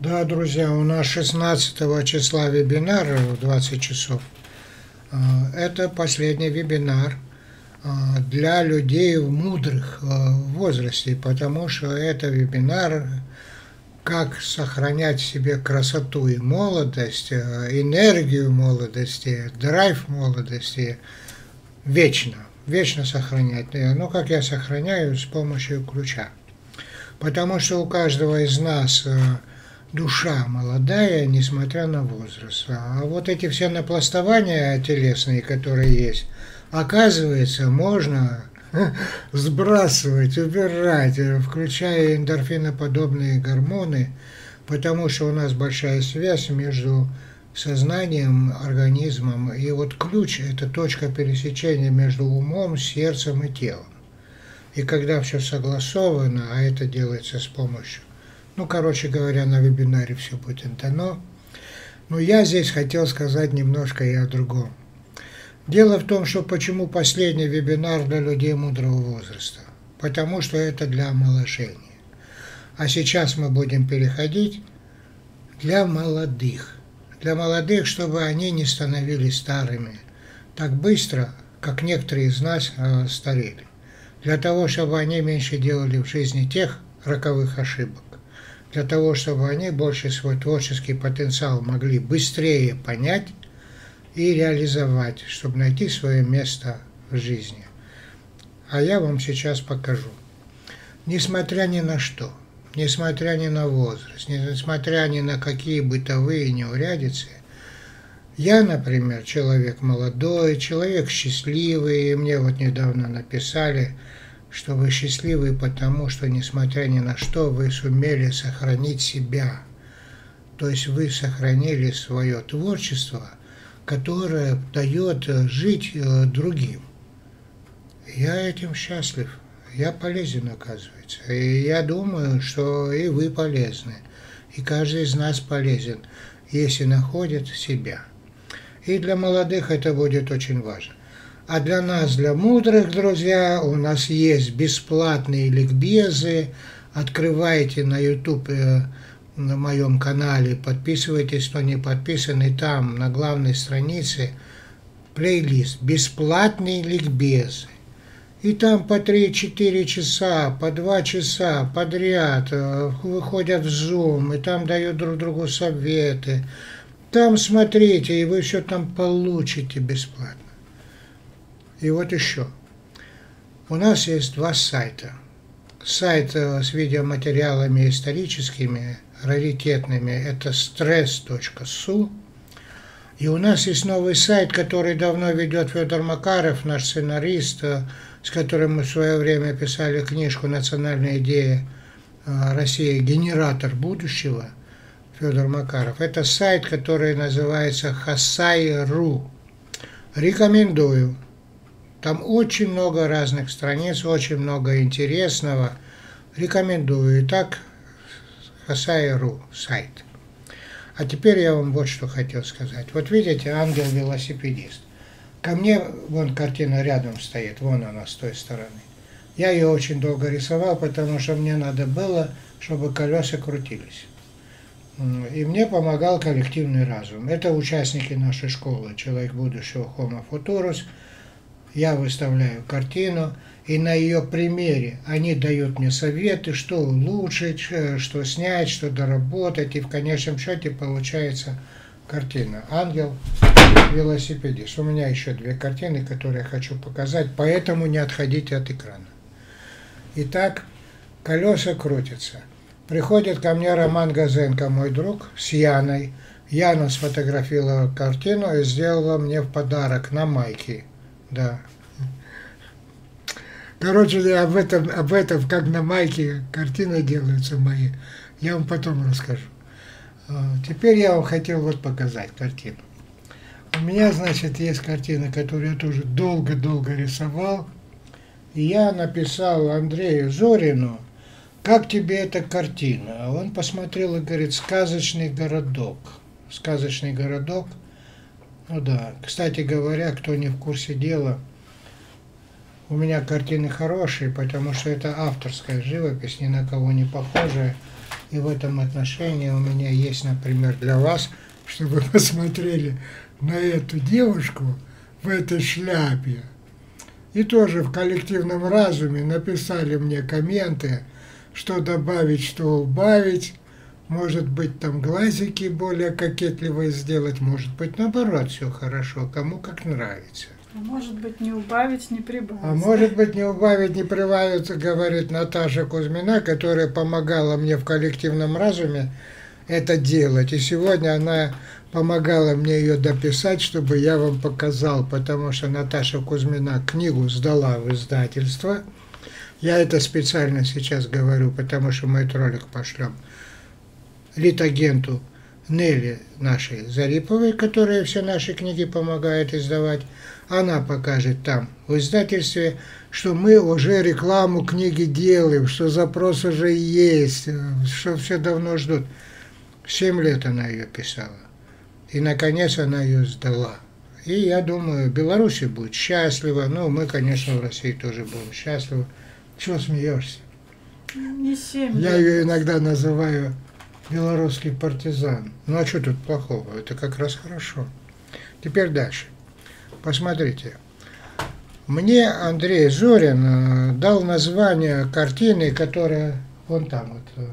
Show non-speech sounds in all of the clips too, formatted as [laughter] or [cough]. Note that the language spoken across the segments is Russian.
Да, друзья, у нас 16 числа вебинар в 20 часов. А, это последний вебинар а, для людей в мудрых возрасте, потому что это вебинар как сохранять в себе красоту и молодость, энергию молодости, драйв молодости вечно, вечно сохранять. Ну, как я сохраняю с помощью ключа. Потому что у каждого из нас душа молодая, несмотря на возраст. А вот эти все напластования телесные, которые есть, оказывается, можно [laughs] сбрасывать, убирать, включая эндорфиноподобные гормоны, потому что у нас большая связь между сознанием, организмом. И вот ключ – это точка пересечения между умом, сердцем и телом. И когда все согласовано, а это делается с помощью ну, короче говоря, на вебинаре все будет дано. Но я здесь хотел сказать немножко и о другом. Дело в том, что почему последний вебинар для людей мудрого возраста. Потому что это для омоложения. А сейчас мы будем переходить для молодых. Для молодых, чтобы они не становились старыми так быстро, как некоторые из нас э, старели. Для того, чтобы они меньше делали в жизни тех роковых ошибок для того, чтобы они больше свой творческий потенциал могли быстрее понять и реализовать, чтобы найти свое место в жизни. А я вам сейчас покажу. Несмотря ни на что, несмотря ни на возраст, несмотря ни на какие бытовые неурядицы, я, например, человек молодой, человек счастливый, и мне вот недавно написали – что вы счастливы потому, что, несмотря ни на что, вы сумели сохранить себя. То есть вы сохранили свое творчество, которое дает э, жить э, другим. Я этим счастлив. Я полезен, оказывается. И я думаю, что и вы полезны. И каждый из нас полезен, если находит себя. И для молодых это будет очень важно. А для нас, для мудрых, друзья, у нас есть бесплатные ликбезы. Открывайте на YouTube, э, на моем канале, подписывайтесь, кто не подписанный, там на главной странице плейлист «Бесплатные ликбезы». И там по 3-4 часа, по 2 часа подряд э, выходят в Zoom, и там дают друг другу советы. Там смотрите, и вы все там получите бесплатно. И вот еще. У нас есть два сайта. Сайт э, с видеоматериалами историческими, раритетными, это stress.su. И у нас есть новый сайт, который давно ведет Федор Макаров, наш сценарист, э, с которым мы в свое время писали книжку «Национальная идея э, России. Генератор будущего». Федор Макаров. Это сайт, который называется Хасай.ру. Рекомендую. Там очень много разных страниц, очень много интересного. Рекомендую. Итак, Хасай.ру сайт. А теперь я вам вот что хотел сказать. Вот видите, ангел-велосипедист. Ко мне, вон картина рядом стоит, вон она с той стороны. Я ее очень долго рисовал, потому что мне надо было, чтобы колеса крутились. И мне помогал коллективный разум. Это участники нашей школы «Человек будущего Homo Futurus», я выставляю картину, и на ее примере они дают мне советы, что улучшить, э, что снять, что доработать, и в конечном счете получается картина «Ангел велосипедист». У меня еще две картины, которые я хочу показать, поэтому не отходите от экрана. Итак, колеса крутятся. Приходит ко мне Роман Газенко, мой друг, с Яной. Яна сфотографировала картину и сделала мне в подарок на майке да. Короче, об этом, об этом, как на майке картины делаются мои, я вам потом расскажу. А, теперь я вам хотел вот показать картину. У меня, значит, есть картина, которую я тоже долго-долго рисовал. Я написал Андрею Зорину, как тебе эта картина? А он посмотрел и говорит, сказочный городок. Сказочный городок – ну да. Кстати говоря, кто не в курсе дела, у меня картины хорошие, потому что это авторская живопись, ни на кого не похожая. И в этом отношении у меня есть, например, для вас, чтобы вы посмотрели на эту девушку в этой шляпе. И тоже в коллективном разуме написали мне комменты, что добавить, что убавить. Может быть, там глазики более кокетливые сделать, может быть, наоборот, все хорошо, кому как нравится. А может быть, не убавить, не прибавить. А может быть, не убавить, не прибавить, говорит Наташа Кузьмина, которая помогала мне в коллективном разуме это делать. И сегодня она помогала мне ее дописать, чтобы я вам показал, потому что Наташа Кузьмина книгу сдала в издательство. Я это специально сейчас говорю, потому что мы этот ролик пошлем литагенту Нелли нашей Зариповой, которая все наши книги помогает издавать. Она покажет там в издательстве, что мы уже рекламу книги делаем, что запрос уже есть, что все давно ждут. Семь лет она ее писала. И, наконец, она ее сдала. И я думаю, Беларусь будет счастлива. Ну, мы, конечно, в России тоже будем счастливы. Чего смеешься? Не семь Я лет. ее иногда называю белорусский партизан. Ну, а что тут плохого? Это как раз хорошо. Теперь дальше. Посмотрите. Мне Андрей Зорин э, дал название картины, которая вон там вот. э,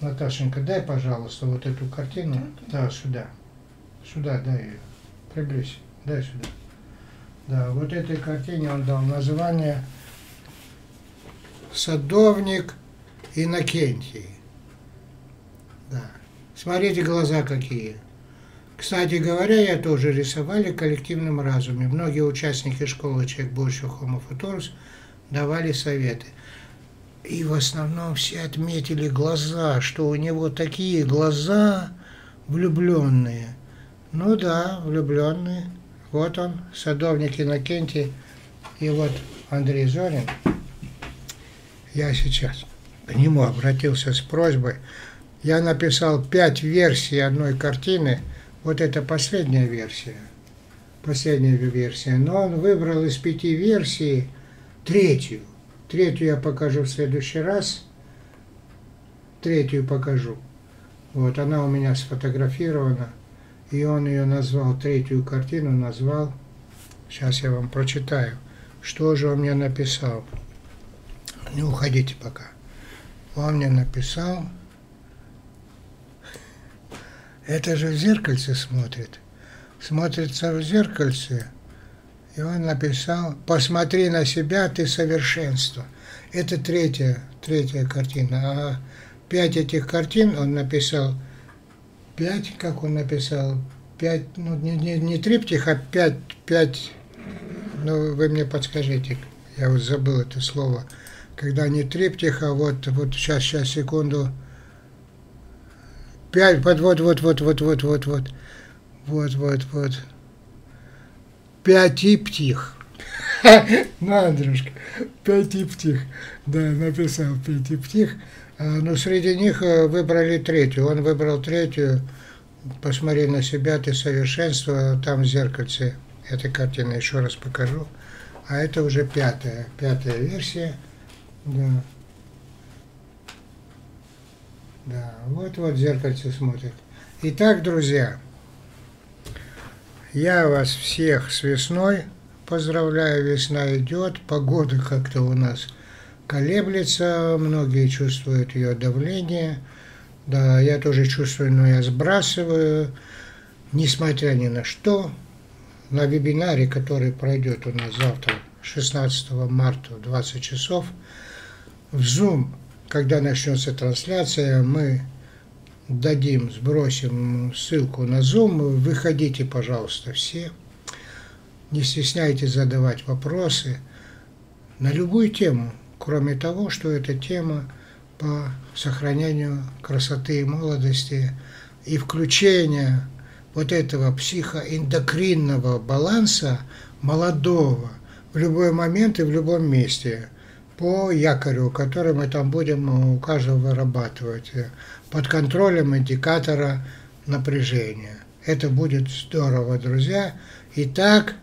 Наташенька, дай, пожалуйста, вот эту картину. Да, сюда. Сюда, дай ее. Приблизь. Дай сюда. Да, вот этой картине он дал название «Садовник Иннокентий». Смотрите, глаза какие. Кстати говоря, я тоже рисовали в коллективном разуме. Многие участники школы «Человек больше Homo Futurus» давали советы. И в основном все отметили глаза, что у него такие глаза влюбленные. Ну да, влюбленные. Вот он, садовник Иннокентий, и вот Андрей Зорин. Я сейчас к нему обратился с просьбой. Я написал пять версий одной картины. Вот это последняя версия. Последняя версия. Но он выбрал из пяти версий третью. Третью я покажу в следующий раз. Третью покажу. Вот она у меня сфотографирована. И он ее назвал, третью картину назвал. Сейчас я вам прочитаю. Что же он мне написал? Не уходите пока. Он мне написал. Это же в зеркальце смотрит. Смотрится в зеркальце. И он написал, посмотри на себя, ты совершенство. Это третья, третья картина. А пять этих картин он написал, пять, как он написал, пять, ну не, не, не триптих, а пять, пять, ну вы мне подскажите, я вот забыл это слово, когда не триптих, а вот, вот сейчас, сейчас, секунду, пять, вот, вот, вот, вот, вот, вот, вот, вот, вот, вот, вот, пятиптих. [laughs] Ну, Андрюшка, пятиптих. Да, написал пятиптих. А, Но среди них э, выбрали третью. Он выбрал третью. Посмотри на себя, ты совершенство. Там в зеркальце этой картины еще раз покажу. А это уже пятая, пятая версия. Да. Да, вот-вот зеркальце смотрит. Итак, друзья, я вас всех с весной поздравляю. Весна идет, погода как-то у нас колеблется, многие чувствуют ее давление. Да, я тоже чувствую, но я сбрасываю, несмотря ни на что. На вебинаре, который пройдет у нас завтра, 16 марта в 20 часов, в Zoom, когда начнется трансляция, мы дадим, сбросим ссылку на Zoom. Выходите, пожалуйста, все. Не стесняйтесь задавать вопросы на любую тему, кроме того, что это тема по сохранению красоты и молодости и включения вот этого психоэндокринного баланса молодого в любой момент и в любом месте по якорю, который мы там будем у каждого вырабатывать под контролем индикатора напряжения. Это будет здорово, друзья. Итак,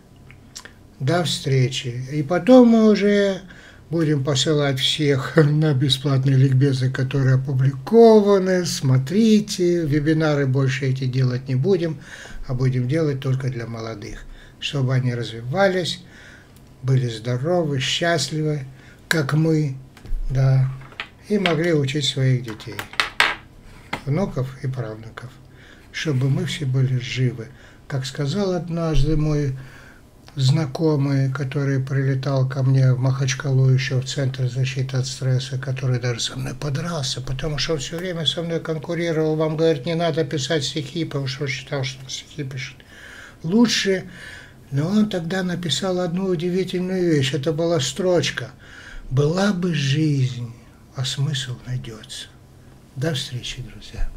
до встречи. И потом мы уже Будем посылать всех [laughs] на бесплатные ликбезы, которые опубликованы. Смотрите, вебинары больше эти делать не будем, а будем делать только для молодых, чтобы они развивались, были здоровы, счастливы, как мы, да, и могли учить своих детей, внуков и правнуков, чтобы мы все были живы. Как сказал однажды мой знакомый, который прилетал ко мне в Махачкалу еще в Центр защиты от стресса, который даже со мной подрался, потому что он все время со мной конкурировал. Вам говорит, не надо писать стихи, потому что он считал, что стихи пишет лучше. Но он тогда написал одну удивительную вещь. Это была строчка. «Была бы жизнь, а смысл найдется». До встречи, друзья.